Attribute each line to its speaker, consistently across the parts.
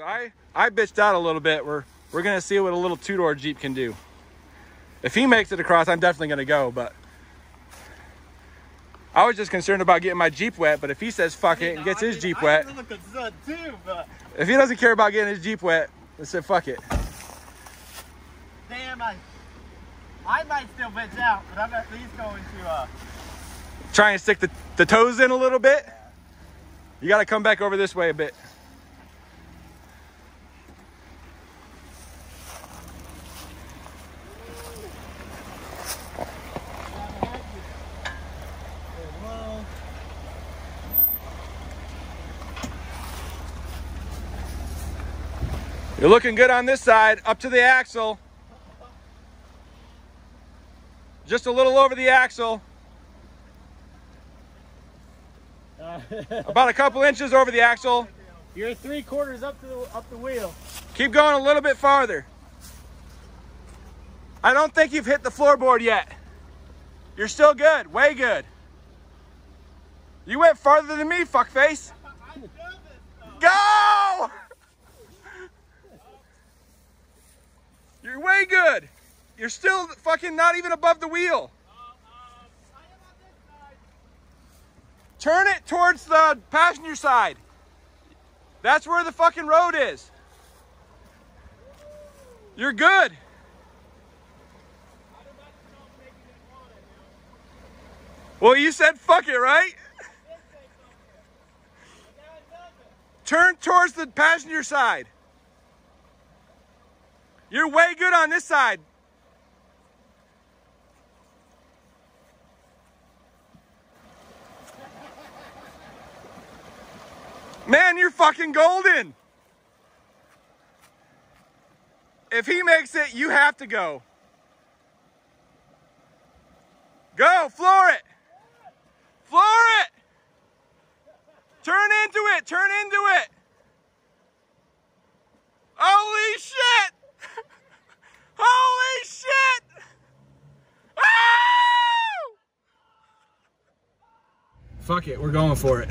Speaker 1: So I, I bitched out a little bit. We're, we're going to see what a little two-door Jeep can do. If he makes it across, I'm definitely going to go, but I was just concerned about getting my Jeep wet, but if he says fuck it and gets his Jeep wet, if he doesn't care about getting his Jeep wet, then say fuck it.
Speaker 2: Damn, I, I might still bitch out, but I'm at least going to, uh,
Speaker 1: Try and stick the, the toes in a little bit. You got to come back over this way a bit.
Speaker 2: well,
Speaker 1: You're looking good on this side, up to the axle. Just a little over the axle. Uh, About a couple inches over the axle.
Speaker 2: you're three quarters up to the, up the wheel.
Speaker 1: Keep going a little bit farther. I don't think you've hit the floorboard yet. You're still good, way good. You went farther than me, fuckface. Go! You're way good. You're still fucking not even above the wheel. Turn it towards the passenger side. That's where the fucking road is. You're good. Well, you said fuck it, right? Turn towards the passenger side. You're way good on this side. Man, you're fucking golden. If he makes it, you have to go. Go, floor it. Floor it. Turn into it. Turn into it. Fuck it, we're going for it.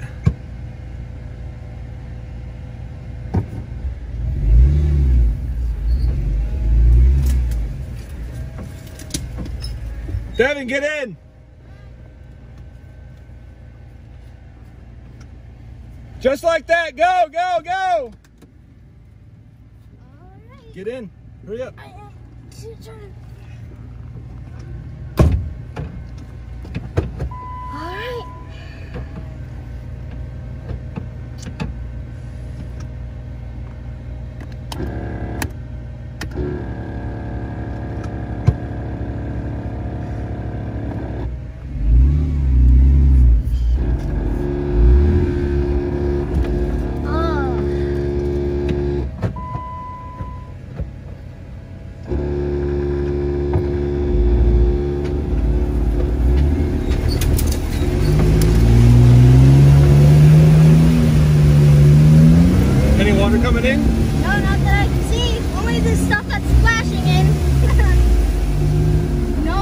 Speaker 1: Devin, get in! Just like that, go, go, go! Get in, hurry up.
Speaker 3: All right.